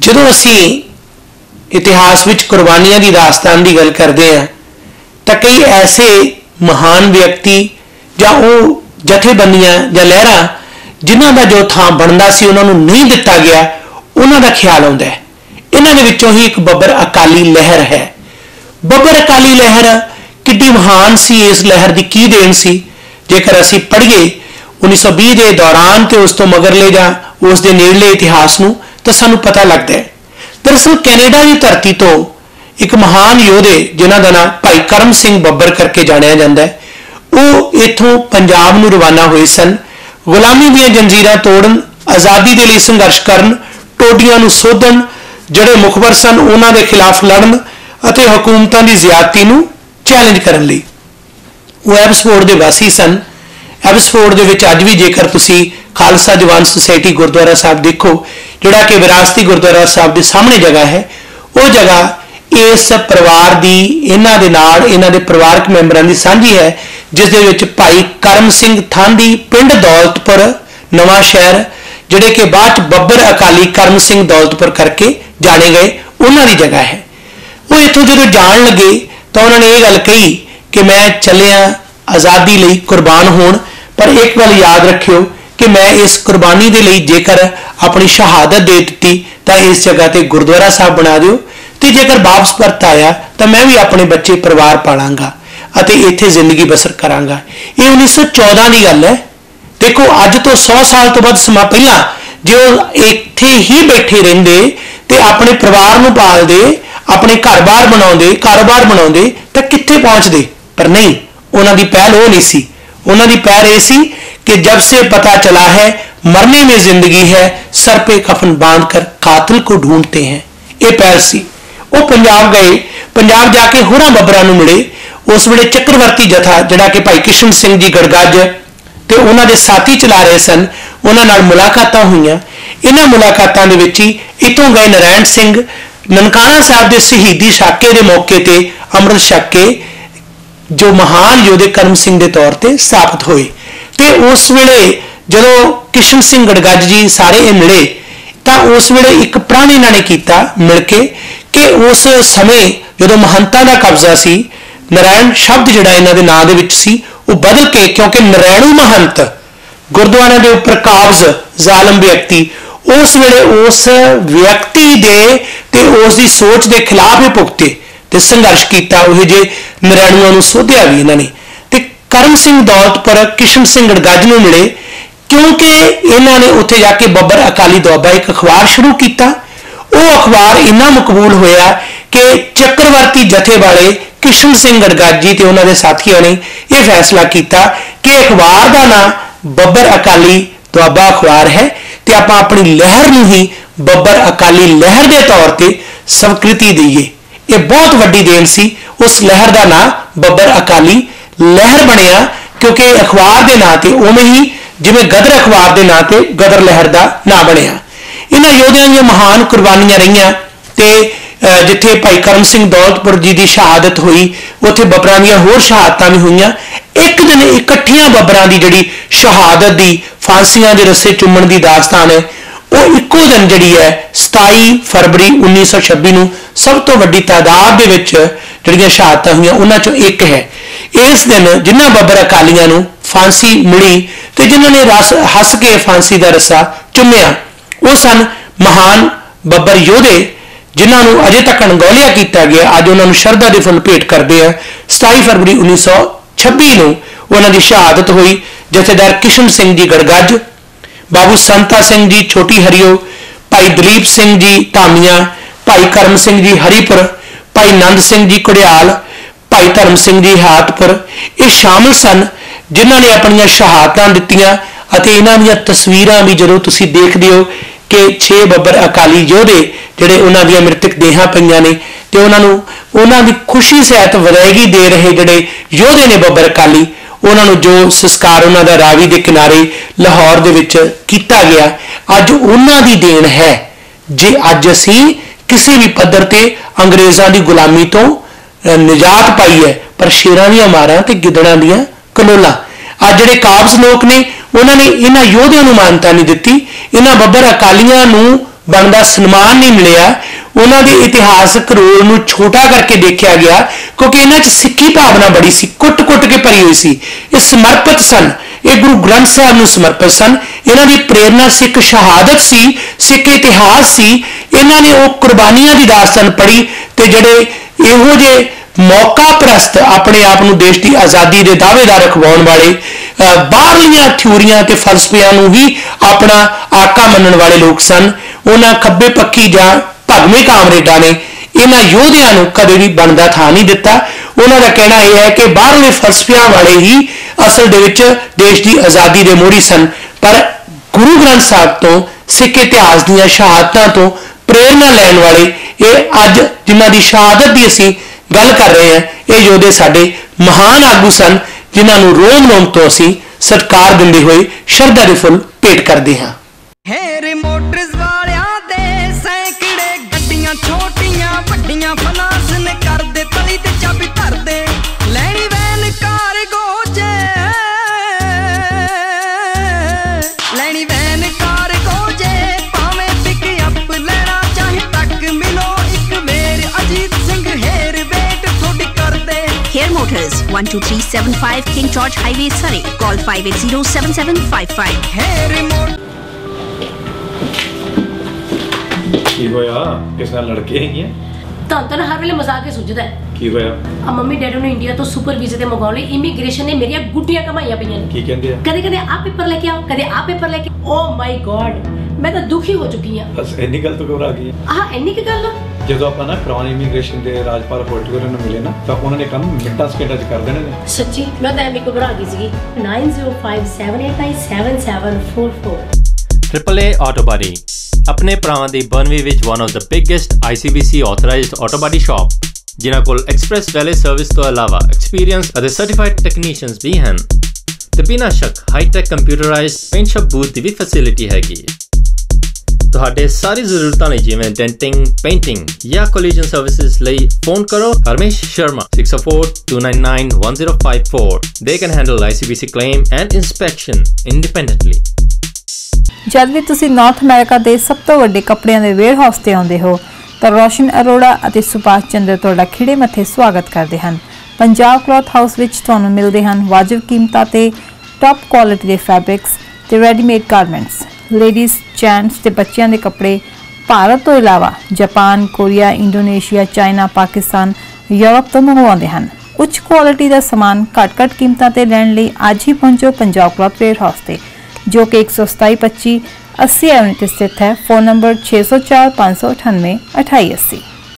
ਜਦੋਂ ਅਸੀਂ ਇਤਿਹਾਸ ਵਿੱਚ ਕੁਰਬਾਨੀਆਂ ਦੀ ਦਾਸਤਾਨ ਦੀ ਗੱਲ ਕਰਦੇ ਹਾਂ, ਤਾਂ ਕਈ ਐਸੇ ਮਹਾਨ ਵਿਅਕਤੀ ਜਾਂ ਉਹ ਜਥੇਬੰਦੀਆਂ ਜਾਂ ਲਹਿਰਾਂ ਜਿਨ੍ਹਾਂ ਦਾ ਜੋ ਥਾਂ ਬਣਦਾ ਸੀ, ਉਹਨਾਂ ਨੂੰ ਨਹੀਂ ਦਿੱਤਾ ਗਿਆ, ਉਹਨਾਂ ਦਾ ਖਿਆਲ ਆਉਂਦਾ ਹੈ। ਇਹਨਾਂ ਦੇ ਵਿੱਚੋਂ ਹੀ ਇੱਕ ਬੱਬਰ ਅਕਾਲੀ ਲਹਿਰ ਹੈ। ਬੱਬਰ ਅਕਾਲੀ ਲਹਿਰ ਕਿੱਡੀ ਮਹਾਨ ਸੀ, ਇਸ ਲਹਿਰ ਦੀ ਕੀ ਦੇਣ ਸੀ? ਜੇਕਰ ਅਸੀਂ ਪੜ੍ਹੀਏ 1920 ਦੇ ਦੌਰਾਨ ਤੇ ਉਸ ਤੋਂ ਮਗਰਲੇ ਜਾਂ ਉਸ ਦੇ ਨੇੜਲੇ ਇਤਿਹਾਸ ਨੂੰ ਤਾਂ ਸਾਨੂੰ ਪਤਾ ਲੱਗਦਾ ਹੈ। ਦਰਅਸਲ ਕੈਨੇਡਾ ਦੀ ਧਰਤੀ ਤੋਂ ਇੱਕ ਮਹਾਨ ਯੋਧੇ, ਜਿਨ੍ਹਾਂ ਦਾ ਨਾਮ ਭਾਈ ਕਰਮ ਸਿੰਘ ਬੱਬਰ ਕਰਕੇ ਜਾਣਿਆ ਜਾਂਦਾ ਹੈ, ਉਹ ਇੱਥੋਂ ਪੰਜਾਬ ਨੂੰ ਰਵਾਨਾ ਹੋਏ ਸਨ। ਗੁਲਾਮੀ ਦੀਆਂ ਜੰਜੀਰਾਂ ਤੋੜਨ, ਆਜ਼ਾਦੀ ਦੇ ਲਈ ਸੰਘਰਸ਼ ਕਰਨ, ਟੋਡੀਆਂ ਨੂੰ ਸੋਧਣ, ਜਿਹੜੇ ਮੁਖਬਰ ਸਨ ਉਹਨਾਂ ਦੇ ਖਿਲਾਫ ਲੜਨ ਅਤੇ ਹਕੂਮਤਾਂ ਦੀ ਜ਼ਿਆਦਤੀ ਨੂੰ ਚੈਲੰਜ ਕਰਨ ਲਈ। ਉਹ ਐਬਸਫੋਰਡ ਦੇ ਵਾਸੀ ਸਨ। ਐਬਸਫੋਰਡ ਦੇ ਵਿੱਚ ਅੱਜ ਵੀ ਜੇਕਰ ਤੁਸੀਂ ਖਾਲਸਾ ਜਵਾਨ ਸੁਸਾਇਟੀ ਗੁਰਦੁਆਰਾ ਸਾਹਿਬ ਦੇਖੋ, ਜਿਹੜਾ ਕਿ ਵਿਰਾਸਤੀ ਗੁਰਦੁਆਰਾ ਸਾਹਿਬ ਦੇ ਸਾਹਮਣੇ ਜਗ੍ਹਾ ਹੈ, ਉਹ ਜਗ੍ਹਾ ਇਸ ਪਰਿਵਾਰ ਦੀ, ਇਹਨਾਂ ਦੇ ਨਾਲ, ਇਹਨਾਂ ਦੇ ਪਰਿਵਾਰਕ ਮੈਂਬਰਾਂ ਦੀ ਸਾਂਝੀ ਹੈ, ਜਿਸ ਦੇ ਵਿੱਚ ਭਾਈ ਕਰਮ ਸਿੰਘ ਥਾਂਦੀ, ਪਿੰਡ ਦੌਲਤਪੁਰ, ਨਵਾਂ ਸ਼ਹਿਰ, ਜਿਹੜੇ ਕਿ ਬਾਅਦ ਚ ਬੱਬਰ ਅਕਾਲੀ ਕਰਮ ਸਿੰਘ ਦੌਲਤਪੁਰ ਕਰਕੇ ਜਾਣੇ ਗਏ, ਉਹਨਾਂ ਦੀ ਜਗ੍ਹਾ ਹੈ। ਉਹ ਇੱਥੋਂ ਜਦੋਂ ਜਾਣ ਲੱਗੇ, ਤਾਂ ਉਹਨਾਂ ਨੇ ਇਹ ਗੱਲ ਕਹੀ ਕਿ ਮੈਂ ਚੱਲਿਆ ਆਜ਼ਾਦੀ ਲਈ ਕੁਰਬਾਨ ਹੋਣ, ਪਰ ਇੱਕ ਗੱਲ ਯਾਦ ਰੱਖਿਓ ਕਿ ਮੈਂ ਇਸ ਕੁਰਬਾਨੀ ਦੇ ਲਈ ਜੇਕਰ ਆਪਣੀ ਸ਼ਹਾਦਤ ਦੇ ਦਿੱਤੀ, ਤਾਂ ਇਸ ਜਗ੍ਹਾ ਤੇ ਗੁਰਦੁਆਰਾ ਸਾਹਿਬ ਬਣਾ ਦਿਓ। ਤੇ ਜੇਕਰ ਵਾਪਸ ਪਰਤ ਆਇਆ, ਤਾਂ ਮੈਂ ਵੀ ਆਪਣੇ ਬੱਚੇ ਪਰਿਵਾਰ ਪਾਲਾਂਗਾ ਅਤੇ ਇੱਥੇ ਜ਼ਿੰਦਗੀ ਬਸਰ ਕਰਾਂਗਾ। ਇਹ 1914 ਦੀ ਗੱਲ ਹੈ। ਦੇਖੋ, ਅੱਜ ਤੋਂ 100 ਸਾਲ ਤੋਂ ਵੱਧ ਸਮਾਂ ਪਹਿਲਾਂ ਜੇ ਉਹ ਇੱਥੇ ਹੀ ਬੈਠੇ ਰਹਿੰਦੇ ਤੇ ਆਪਣੇ ਪਰਿਵਾਰ ਨੂੰ ਪਾਲਦੇ, ਆਪਣੇ ਘਰ-ਬਾਰ ਬਣਾਉਂਦੇ ਕਾਰੋਬਾਰ ਬਣਾਉਂਦੇ, ਤਾਂ ਕਿੱਥੇ ਪਹੁੰਚਦੇ? ਪਰ ਨਹੀਂ, ਉਹਨਾਂ ਦੀ ਪਹਿਲ ਉਹ ਨਹੀਂ ਸੀ। ਉਹਨਾਂ ਦੀ ਪਹਿਲ ਇਹ ਸੀ ਕਿ ਜਬ ਸੇ ਪਤਾ ਚਲਾ ਹੈ ਮਰਨੇ में ਜ਼ਿੰਦਗੀ ਹੈ ਸਰ पे कफन बांधकर ਕਾਤਲ को ढूंढते हैं ਇਹ ਪਹਿਲ ਸੀ ਉਹ ਪੰਜਾਬ ਗਏ ਪੰਜਾਬ ਜਾ ਕੇ ਹੋਰਾਂ ਬੱਬਰਾਂ ਨੂੰ ਮਿਲੇ ਉਸ ਵੇਲੇ ਚੱਕਰਵਰਤੀ ਜਥਾ ਜਿਹੜਾ ਕਿ ਭਾਈ ਕਿਸ਼ਨ ਸਿੰਘ ਜੀ ਗੜਗੱਜ ਤੇ ਉਹਨਾਂ ਦੇ ਸਾਥੀ ਚਲਾ ਰਹੇ ਸਨ ਉਹਨਾਂ ਨਾਲ ਮੁਲਾਕਾਤਾਂ ਹੋਈਆਂ ਇਹਨਾਂ ਮੁਲਾਕਾਤਾਂ ਦੇ ਵਿੱਚ ਹੀ ਇਤੋਂ ਗਏ ਨਰਾਇਣ ਸਿੰਘ ਨਨਕਾਣਾ ਸਾਹਿਬ ਦੇ ਸ਼ਹੀਦੀ ਸਾਕੇ ਦੇ ਮੌਕੇ ਤੇ ਅੰਮ੍ਰਿਤ ਛਕ ਕੇ ਜੋ ਮਹਾਨ ਯੋਧੇ ਕਰਮ ਸਿੰਘ ਦੇ ਤੌਰ ਤੇ ਸਥਾਪਿਤ ਹੋਏ। ਤੇ ਉਸ ਵੇਲੇ ਜਦੋਂ ਕਿਸ਼ਨ ਸਿੰਘ ਗੜਗੱਜ ਜੀ ਸਾਰੇ ਇਹ ਮਿਲੇ, ਤਾਂ ਉਸ ਵੇਲੇ ਇੱਕ ਪ੍ਰਣ ਇਹਨਾਂ ਨੇ ਕੀਤਾ ਮਿਲ ਕੇ ਕਿ ਉਸ ਸਮੇਂ ਜਦੋਂ ਮਹੰਤਾਂ ਦਾ ਕਬਜ਼ਾ ਸੀ, ਨਰਾਇਣ ਸ਼ਬਦ ਜਿਹੜਾ ਇਹਨਾਂ ਦੇ ਨਾਂ ਦੇ ਵਿੱਚ ਸੀ, ਉਹ ਬਦਲ ਕੇ ਕਿਉਂਕਿ ਨਰੈਣੂ ਮਹੰਤ, ਗੁਰਦੁਆਰਿਆਂ ਦੇ ਉੱਪਰ ਕਾਬਜ਼ ਜ਼ਾਲਮ ਵਿਅਕਤੀ, ਉਸ ਵੇਲੇ ਉਸ ਵਿਅਕਤੀ ਦੇ ਤੇ ਉਸ ਦੀ ਸੋਚ ਦੇ ਖਿਲਾਫ ਹੀ ਭੁਗਤੇ। ਤੇ ਸੰਘਰਸ਼ ਕੀਤਾ, ਉਹ ਜੇ ਨਰੈਣੂਆਂ ਨੂੰ ਸੋਧਿਆ ਵੀ ਇਹਨਾਂ ਨੇ। ਤੇ ਕਰਮ ਸਿੰਘ ਦੌਲਤਪੁਰ ਕਿਸ਼ਨ ਸਿੰਘ ਗੜਗੱਜ ਨੂੰ ਮਿਲੇ, ਕਿਉਂਕਿ ਇਹਨਾਂ ਨੇ ਉੱਥੇ ਜਾ ਕੇ ਬੱਬਰ ਅਕਾਲੀ ਦੁਆਬਾ ਇੱਕ ਅਖਬਾਰ ਸ਼ੁਰੂ ਕੀਤਾ। ਉਹ ਅਖਬਾਰ ਇੰਨਾ ਮਕਬੂਲ ਹੋਇਆ ਕਿ ਚੱਕਰਵਰਤੀ ਜਥੇ ਵਾਲੇ ਕਿਸ਼ਨ ਸਿੰਘ ਗੜਗਾਜੀ ਤੇ ਉਹਨਾਂ ਦੇ ਸਾਥੀਆਂ ਨੇ ਇਹ ਫੈਸਲਾ ਕੀਤਾ ਕਿ ਅਖਬਾਰ ਦਾ ਨਾਮ ਬੱਬਰ ਅਕਾਲੀ ਦੁਆਬਾ ਅਖਬਾਰ ਹੈ ਤੇ ਆਪਾਂ ਆਪਣੀ ਲਹਿਰ ਨੂੰ ਹੀ ਬੱਬਰ ਅਕਾਲੀ ਲਹਿਰ ਦੇ ਤੌਰ ਤੇ ਸਵਕ੍ਰਿਤੀ ਦਈਏ। ਇਹ ਬਹੁਤ ਵੱਡੀ ਦੇਣ ਸੀ। ਉਸ ਲਹਿਰ ਦਾ ਨਾਂ ਬੱਬਰ ਅਕਾਲੀ ਲਹਿਰ ਬਣਿਆ ਕਿਉਂਕਿ ਅਖਬਾਰ ਦੇ ਨਾਂ ਤੇ ਉਵੇਂ ਹੀ ਜਿਵੇਂ ਗਦਰ ਅਖਬਾਰ ਦੇ ਨਾਂ ਤੇ ਗਦਰ ਲਹਿਰ ਦਾ ਨਾਂ ਬਣਿਆ। ਇਹਨਾਂ ਯੋਧਿਆਂ ਦੀਆਂ ਮਹਾਨ ਕੁਰਬਾਨੀਆਂ ਰਹੀਆਂ ਤੇ ਜਿੱਥੇ ਭਾਈ ਕਰਮ ਸਿੰਘ ਦੌਲਤਪੁਰ ਜੀ ਦੀ ਸ਼ਹਾਦਤ ਹੋਈ, ਉੱਥੇ ਬੱਬਰਾਂ ਦੀਆਂ ਹੋਰ ਸ਼ਹਾਦਤਾਂ ਵੀ ਹੋਈਆਂ। ਇੱਕ ਦਿਨ ਇਕੱਠੀਆਂ ਬੱਬਰਾਂ ਦੀ ਜਿਹੜੀ ਸ਼ਹਾਦਤ ਦੀ ਫਾਂਸੀਆਂ ਦੇ ਰੱਸੇ ਚੁੰਮਣ ਦੀ ਦਾਸਤਾਨ ਹੈ ਉਹ ਇੱਕੋ ਦਿਨ ਜਿਹੜੀ ਹੈ 27 ਫਰਵਰੀ 1926 ਨੂੰ ਸਭ ਤੋਂ ਵੱਡੀ ਤਾਦਾਦ ਦੇ ਵਿੱਚ ਜਿਹੜੀਆਂ ਸ਼ਹਾਦਤਾਂ ਹੋਈਆਂ, ਉਹਨਾਂ ਚੋਂ ਇੱਕ ਹੈ। ਇਸ ਦਿਨ ਜਿਨ੍ਹਾਂ ਬੱਬਰ ਅਕਾਲੀਆਂ ਨੂੰ ਫਾਂਸੀ ਮਿਲੀ ਤੇ ਜਿਨ੍ਹਾਂ ਨੇ ਰਸ, ਹੱਸ ਕੇ ਫਾਂਸੀ ਦਾ ਰੱਸਾ ਚੁੰਮਿਆ, ਉਹ ਸਨ ਮਹਾਨ ਬੱਬਰ ਯੋਧੇ, ਜਿਨ੍ਹਾਂ ਨੂੰ ਅਜੇ ਤੱਕ ਅਣਗੌਲਿਆ ਕੀਤਾ ਗਿਆ। ਅੱਜ ਉਹਨਾਂ ਨੂੰ ਸ਼ਰਧਾ ਦੇ ਫੁੱਲ ਭੇਟ ਕਰਦੇ ਆ। 27 ਫਰਵਰੀ 1926 ਨੂੰ ਉਹਨਾਂ ਦੀ ਸ਼ਹਾਦਤ ਹੋਈ, ਜਥੇਦਾਰ ਕਿਸ਼ਨ ਸਿੰਘ ਜੀ ਗੜਗੱਜ ਬਾਬੂ ਸੰਤਾ ਸਿੰਘ ਜੀ, ਛੋਟੀ ਹਰੀਓ, ਭਾਈ ਦਲੀਪ ਸਿੰਘ ਜੀ, ਧਾਮੀਆਂ, ਭਾਈ ਕਰਮ ਸਿੰਘ ਜੀ, ਹਰੀਪੁਰ, ਭਾਈ ਨੰਦ ਸਿੰਘ ਜੀ ਕੁੜਿਆਲ ਭਾਈ ਧਰਮ ਸਿੰਘ ਜੀ, ਹਾਤਪੁਰ। ਇਹ ਸ਼ਾਮਲ ਸਨ ਜਿਨ੍ਹਾਂ ਨੇ ਆਪਣੀਆਂ ਸ਼ਹਾਦਤਾਂ ਦਿੱਤੀਆਂ ਅਤੇ ਇਹਨਾਂ ਦੀਆਂ ਤਸਵੀਰਾਂ ਵੀ ਜਦੋਂ ਤੁਸੀਂ ਦੇਖਦੇ ਹੋ ਕਿ 6 ਬੱਬਰ ਅਕਾਲੀ ਯੋਧੇ ਜਿਹੜੇ ਉਹਨਾਂ ਦੀਆਂ ਮ੍ਰਿਤਕ ਦੇਹਾਂ ਪਈਆਂ ਨੇ ਤੇ ਉਹਨਾਂ ਨੂੰ ਉਹਨਾਂ ਦੀ ਖੁਸ਼ੀ ਸਹਿਤ ਵਧਾਈਗੀ ਦੇ ਰਹੇ ਜਿਹੜੇ ਯੋਧੇ ਨੇ ਬੱਬਰ ਅਕਾਲੀ ਉਹਨਾਂ ਨੂੰ ਜੋ ਸੰਸਕਾਰ ਉਹਨਾਂ ਦਾ ਰਾਵੀ ਦੇ ਕਿਨਾਰੇ ਲਾਹੌਰ ਦੇ ਵਿੱਚ ਕੀਤਾ ਗਿਆ, ਅੱਜ ਉਹਨਾਂ ਦੀ ਦੇਣ ਹੈ। ਜੇ ਅੱਜ ਅਸੀਂ ਕਿਸੇ ਵੀ ਪੱਧਰ ਤੇ ਅੰਗਰੇਜ਼ਾਂ ਦੀ ਗੁਲਾਮੀ ਤੋਂ ਨਿਜਾਤ ਪਾਈ ਹੈ, ਪਰ ਸ਼ੇਰਾਂ ਦੀਆਂ ਮਾਰਾਂ ਤੇ ਗਿੱਦੜਾਂ ਦੀਆਂ ਕਲੋਲਾਂ। ਆ ਜਿਹੜੇ ਕਾਬਜ਼ ਲੋਕ ਨੇ, ਉਹਨਾਂ ਨੇ ਇਹਨਾਂ ਯੋਧਿਆਂ ਨੂੰ ਮਾਨਤਾ ਨਹੀਂ ਦਿੱਤੀ, ਇਹਨਾਂ ਬੱਬਰ ਅਕਾਲੀਆਂ ਨੂੰ ਬਣਦਾ ਸਨਮਾਨ ਨਹੀਂ ਮਿਲਿਆ ਉਹਨਾਂ ਦੇ ਇਤਿਹਾਸਕ ਰੋਲ ਨੂੰ ਛੋਟਾ ਕਰਕੇ ਦੇਖਿਆ ਗਿਆ, ਕਿਉਂਕਿ ਇਹਨਾਂ 'ਚ ਸਿੱਖੀ ਭਾਵਨਾ ਬੜੀ ਸੀ, ਕੁੱਟ-ਕੁੱਟ ਕੇ ਭਰੀ ਹੋਈ ਸੀ। ਇਹ ਸਮਰਪਿਤ ਸਨ, ਇਹ ਗੁਰੂ ਗ੍ਰੰਥ ਸਾਹਿਬ ਨੂੰ ਸਮਰਪਿਤ ਸਨ। ਇਹਨਾਂ ਦੀ ਪ੍ਰੇਰਣਾ ਸਿੱਖ ਸ਼ਹਾਦਤ ਸੀ, ਸਿੱਖ ਇਤਿਹਾਸ ਸੀ। ਇਹਨਾਂ ਨੇ ਉਹ ਕੁਰਬਾਨੀਆਂ ਦੀ ਦਾਸਤਾਨ ਪੜ੍ਹੀ ਤੇ ਜਿਹੜੇ ਇਹੋ ਜਿਹੇ ਮੌਕਾ ਪ੍ਰਸਤ ਆਪਣੇ ਆਪ ਨੂੰ ਦੇਸ਼ ਦੀ ਆਜ਼ਾਦੀ ਦੇ ਦਾਅਵੇਦਾਰ ਰਖਵਾਉਣ ਵਾਲੇ, ਅਹ ਬਾਹਰਲੀਆਂ ਥਿਊਰੀਆਂ ਤੇ ਫਲਸਫਿਆਂ ਨੂੰ ਵੀ ਆਪਣਾ ਆਕਾ ਮੰਨਣ ਵਾਲੇ ਲੋਕ ਸਨ। ਉਹਨਾਂ ਖੱਬੇ ਪੱਖੀ ਜਾਂ ਭਗਵੇਂ ਕਾਮਰੇਡਾਂ ਨੇ ਇਹਨਾਂ ਯੋਧਿਆਂ ਨੂੰ ਕਦੇ ਵੀ ਬਣਦਾ ਥਾਂ ਨਹੀਂ ਦਿੱਤਾ। ਉਹਨਾਂ ਦਾ ਕਹਿਣਾ ਇਹ ਹੈ ਕਿ ਬਾਹਰਲੇ ਫਲਸਫਿਆਂ ਵਾਲੇ ਹੀ ਅਸਲ ਦੇ ਵਿੱਚ ਦੇਸ਼ ਦੀ ਆਜ਼ਾਦੀ ਦੇ ਮੋਹਰੀ ਸਨ। ਪਰ ਗੁਰੂ ਗ੍ਰੰਥ ਸਾਹਿਬ ਤੋਂ ਸਿੱਖ ਇਤਿਹਾਸ ਦੀਆਂ ਸ਼ਹਾਦਤਾਂ ਤੋਂ ਪ੍ਰੇਰਣਾ ਲੈਣ ਵਾਲੇ ਇਹ ਅੱਜ ਜਿਨ੍ਹਾਂ ਦੀ ਸ਼ਹਾਦਤ ਦੀ ਅਸੀਂ ਗੱਲ ਕਰ ਰਹੇ ਹਾਂ, ਇਹ ਯੋਧੇ ਸਾਡੇ ਮਹਾਨ ਆਗੂ ਸਨ, ਜਿਨ੍ਹਾਂ ਨੂੰ ਰੋਮ ਰੋਮ ਤੋਂ ਅਸੀਂ ਸਤਿਕਾਰ ਦਿੰਦੇ ਹੋਏ ਸ਼ਰਧਾ ਦੇ ਫੁੱਲ ਭੇਟ ਕਰਦੇ ਹਾਂ। Hayer motors 12375 King George Highway, Surrey. Call 580-7755. Hayer motor ਕੀ ਹੋਇਆ ਕਿਸ ਨਾਲ ਲੜਕੇ ਹੈਗੀਆਂ ਤਾਂ ਤਾਂ ਹਰ ਵੇਲੇ ਮਜ਼ਾਕ ਹੀ ਸੁਝਦਾ ਹੈ ਕੀ ਹੋਇਆ ਆ ਮੰਮੀ ਡੈਡੀ ਨੂੰ ਇੰਡੀਆ ਤੋਂ ਸੁਪਰ ਵੀਜ਼ੇ ਤੇ ਮੰਗਾਉਣ ਲਈ ਇਮੀਗ੍ਰੇਸ਼ਨ ਨੇ ਮੇਰੀਆਂ ਗੁੱਡੀਆਂ ਕਮਾਈਆਂ ਪਈਆਂ ਨੇ ਕੀ ਕਹਿੰਦੇ ਆ ਕਦੇ ਕਦੇ ਆ ਪੇਪਰ ਲੈ ਕੇ ਆਓ ਕਦੇ ਆ ਪੇਪਰ ਲੈ ਕੇ ਓ ਮਾਈ ਗॉड ਮੈਂ ਤਾਂ ਦੁਖੀ ਹੋ ਚੁੱਕੀ ਆ ਬਸ ਇੰਨੀ ਗੱਲ ਤੋਂ ਘਬਰਾ ਗਈ ਆਹ ਇੰਨੀ ਕੀ ਗੱਲ ਆ? ਜਦੋਂ ਆਪਾਂ ਨਾ ਕ੍ਰਾਊਨ ਇਮੀਗ੍ਰੇਸ਼ਨ ਦੇ ਰਾਜਪਾਲ ਹੋਟਗਰ ਨੂੰ ਮਿਲੇ ਨਾ ਤਾਂ ਉਹਨਾਂ ਨੇ ਕੰਮ ਮਿੰਟਾਂ ਸਕਿੰਟਾਂ 'ਚ ਕਰ ਦੇਣੇ ਨੇ। ਸੱਚੀ ਮੈਂ ਤਾਂ ਐਵੇਂ ਘਬਰਾ ਗਈ ਸੀਗੀ। 9057897744 AAA Auto Body ਆਪਣੇ ਭਰਾਵਾਂ ਦੀ ਬਨਵੀ ਵਿੱਚ one of the biggest ICBC authorized auto body shop ਜਿਨ੍ਹਾਂ ਕੋਲ ਐਕਸਪ੍ਰੈਸ ਵੈਲੇ ਸਰਵਿਸ ਤੋਂ ਇਲਾਵਾ ਐਕਸਪੀਰੀਅੰਸ ਅਤੇ ਸਰਟੀਫਾਈਡ ਟੈਕਨੀਸ਼ੀਅਨਸ ਵੀ ਹਨ। ਤੇ ਬਿਨਾਂ ਸ਼ੱਕ high tech computerised paint shop booth ਦੀ ਵੀ ਫੈਸਿਲਿਟੀ ਹੈਗੀ। ਤੁਹਾਡੇ ਸਾਰੀ ਜ਼ਰੂਰਤਾਂ ਲਈ ਜਿਵੇਂ ਡੈਂਟਿੰਗ ਪੇਂਟਿੰਗ ਜਾਂ ਕੋਲੀਜਨ ਸਰਵਿਸਿਜ਼ ਲਈ ਫੋਨ ਕਰੋ Harmesh Sharma 604-299-1054 they ICBC claim and inspection independently. ਜਦ ਵੀ ਤੁਸੀਂ ਨਾਰਥ ਅਮਰੀਕਾ ਦੇ ਸਭ ਤੋਂ ਵੱਡੇ ਕੱਪੜਿਆਂ ਦੇ ਵੇਅਰਹਾਊਸ ਤੇ ਆਉਂਦੇ ਹੋ, ਤਾਂ ਰੋਸ਼ਨ ਅਰੋੜਾ ਅਤੇ ਸੁਭਾਸ਼ ਚੰਦਰ ਤੁਹਾਡਾ ਖਿੜੇ ਮੱਥੇ ਸਵਾਗਤ ਕਰਦੇ ਹਨ। ਪੰਜਾਬ ਕਲੌਥ ਹਾਊਸ ਵਿੱਚ ਤੁਹਾਨੂੰ ਮਿਲਦੇ ਹਨ ਵਾਜਬ ਕੀਮਤਾਂ ਤੇ ਟੌਪ ਕੁਆਲਿਟੀ ਦੇ ਫੈਬਰਿਕਸ ਤੇ ਰੈਡੀਮੇਡ ਗਾਰਮੈਂਟਸ ਲੇਡੀਜ਼ ਜੈਂਟਸ ਤੇ ਬੱਚਿਆਂ ਦੇ ਕੱਪੜੇ ਭਾਰਤ ਤੋਂ ਇਲਾਵਾ Japan, Korea, Indonesia, China, Pakistan, Europe ਤੋਂ ਮੰਗਵਾਉਂਦੇ ਹਨ। ਉੱਚ ਕੁਆਲਿਟੀ ਦਾ ਸਮਾਨ ਘੱਟ-ਘੱਟ ਕੀਮਤਾਂ ਤੇ ਲੈਣ ਲਈ ਅੱਜ ਹੀ ਪਹੁੰਚੋ ਪੰਜਾਬ ਕਲੱਬ ਕਲੌਥ ਵੇਅਰਹਾਊਸ ਤੇ, ਜੋ ਕਿ 12725 80 ਐਵਨਿਊ ਤੇ ਸਥਿਤ ਹੈ। Phone number 604598 2880